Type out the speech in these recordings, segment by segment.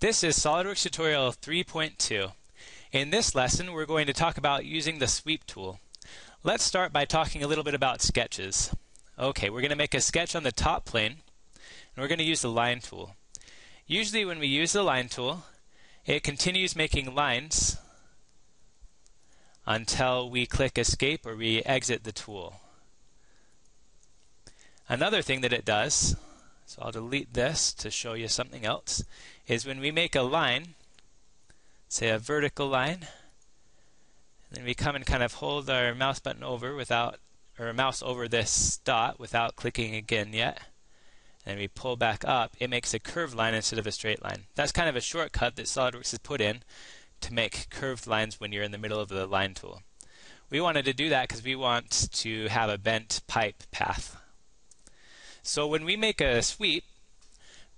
This is SOLIDWORKS tutorial 3.2. In this lesson, we're going to talk about using the sweep tool. Let's start by talking a little bit about sketches. Okay, we're going to make a sketch on the top plane, and we're going to use the line tool. Usually when we use the line tool, it continues making lines until we click escape or we exit the tool. Another thing that it does so I'll delete this to show you something else, is when we make a line, say a vertical line, and then we come and kind of hold our mouse button over without, or mouse over this dot without clicking again yet, and we pull back up, it makes a curved line instead of a straight line. That's kind of a shortcut that SOLIDWORKS has put in to make curved lines when you're in the middle of the line tool. We wanted to do that because we want to have a bent pipe path. So when we make a sweep,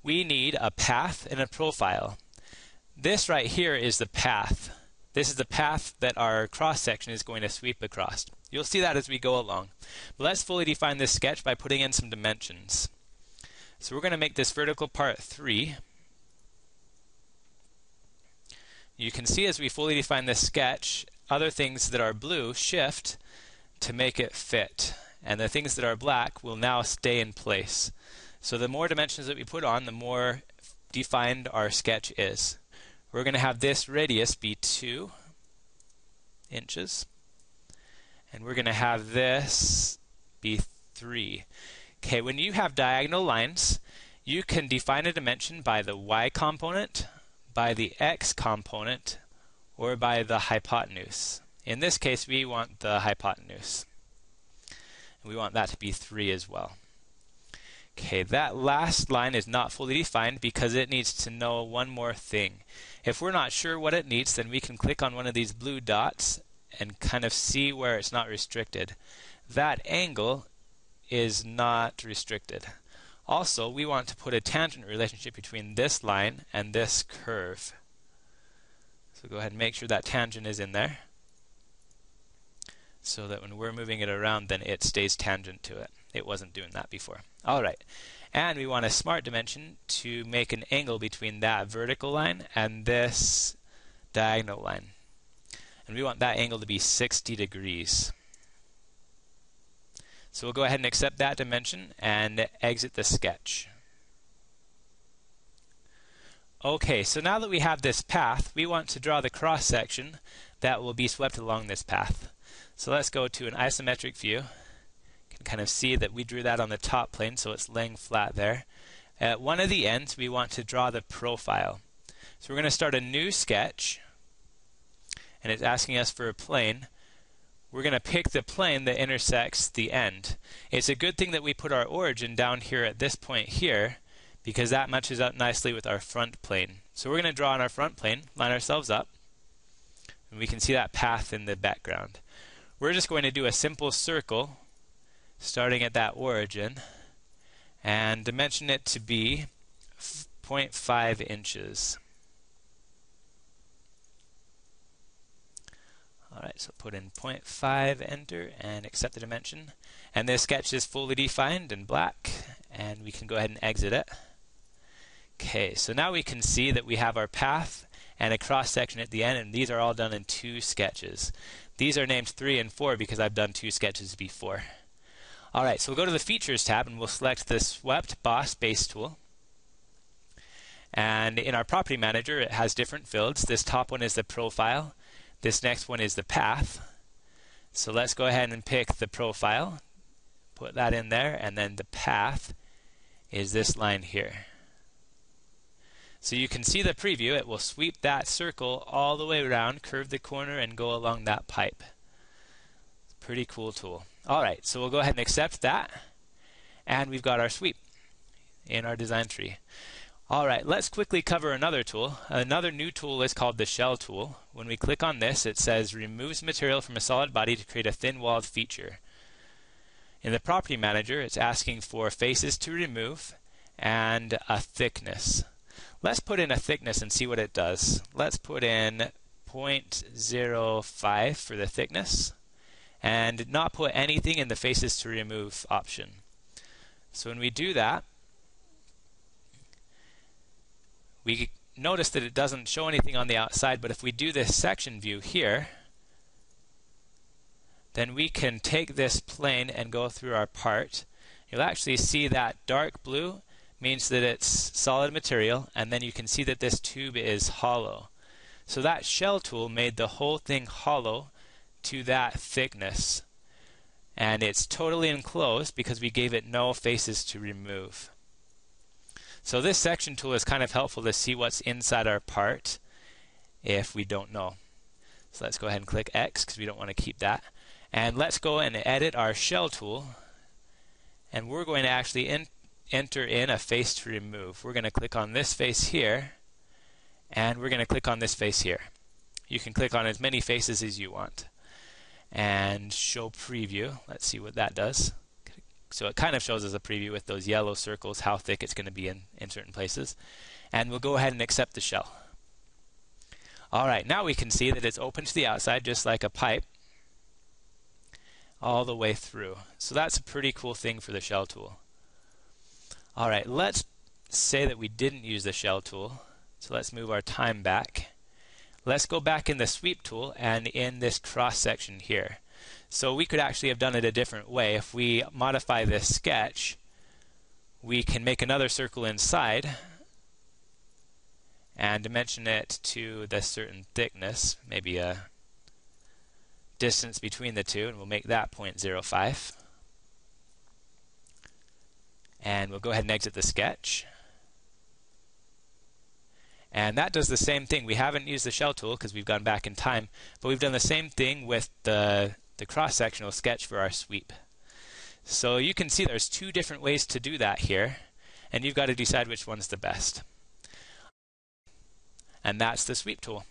we need a path and a profile. This right here is the path. This is the path that our cross section is going to sweep across. You'll see that as we go along. But let's fully define this sketch by putting in some dimensions. So we're going to make this vertical part 3. You can see as we fully define this sketch, other things that are blue shift to make it fit and the things that are black will now stay in place. So the more dimensions that we put on, the more defined our sketch is. We're going to have this radius be 2 inches, and we're going to have this be 3. Okay, when you have diagonal lines, you can define a dimension by the y component, by the x component, or by the hypotenuse. In this case, we want the hypotenuse. And we want that to be 3 as well. Okay, that last line is not fully defined because it needs to know one more thing. If we're not sure what it needs, then we can click on one of these blue dots and kind of see where it's not restricted. That angle is not restricted. Also, we want to put a tangent relationship between this line and this curve. So go ahead and make sure that tangent is in there so that when we're moving it around, then it stays tangent to it. It wasn't doing that before. All right. And we want a smart dimension to make an angle between that vertical line and this diagonal line. And we want that angle to be 60 degrees. So we'll go ahead and accept that dimension and exit the sketch. Okay, so now that we have this path, we want to draw the cross section that will be swept along this path. So let's go to an isometric view. You can kind of see that we drew that on the top plane, so it's laying flat there. At one of the ends, we want to draw the profile. So we're going to start a new sketch, and it's asking us for a plane. We're going to pick the plane that intersects the end. It's a good thing that we put our origin down here at this point here, because that matches up nicely with our front plane. So we're going to draw on our front plane, line ourselves up, and we can see that path in the background. We're just going to do a simple circle starting at that origin and dimension it to be 0.5 inches. Alright, so put in 0.5, enter, and accept the dimension. And this sketch is fully defined in black, and we can go ahead and exit it. Okay, so now we can see that we have our path and a cross section at the end, and these are all done in two sketches. These are named 3 and 4 because I've done two sketches before. Alright, so we'll go to the Features tab and we'll select the Swept Boss Base tool. And in our Property Manager, it has different fields. This top one is the Profile. This next one is the Path. So let's go ahead and pick the Profile, put that in there, and then the Path is this line here. So you can see the preview. It will sweep that circle all the way around, curve the corner, and go along that pipe. Pretty cool tool. Alright, so we'll go ahead and accept that. And we've got our sweep in our design tree. Alright, let's quickly cover another tool. Another new tool is called the Shell tool. When we click on this, it says removes material from a solid body to create a thin-walled feature. In the Property Manager, it's asking for faces to remove and a thickness. Let's put in a thickness and see what it does. Let's put in 0.05 for the thickness and not put anything in the faces to remove option. So when we do that, we notice that it doesn't show anything on the outside, but if we do this section view here, then we can take this plane and go through our part. You'll actually see that dark blue means that it's solid material, and then you can see that this tube is hollow. So that shell tool made the whole thing hollow to that thickness. And it's totally enclosed because we gave it no faces to remove. So this section tool is kind of helpful to see what's inside our part if we don't know. So let's go ahead and click X because we don't want to keep that. And let's go and edit our shell tool. And we're going to actually in, enter in a face to remove. We're going to click on this face here. And we're going to click on this face here. You can click on as many faces as you want. And show preview. Let's see what that does. So it kind of shows us a preview with those yellow circles how thick it's going to be in, in certain places. And we'll go ahead and accept the shell. Alright, now we can see that it's open to the outside just like a pipe all the way through. So that's a pretty cool thing for the shell tool. Alright, let's say that we didn't use the shell tool. So let's move our time back. Let's go back in the sweep tool and in this cross section here. So we could actually have done it a different way. If we modify this sketch, we can make another circle inside and dimension it to this certain thickness, maybe a distance between the two, and we'll make that 0.05. And we'll go ahead and exit the sketch. And that does the same thing. We haven't used the shell tool because we've gone back in time, but we've done the same thing with the the cross-sectional sketch for our sweep. So you can see there's two different ways to do that here, and you've got to decide which one's the best. And that's the sweep tool.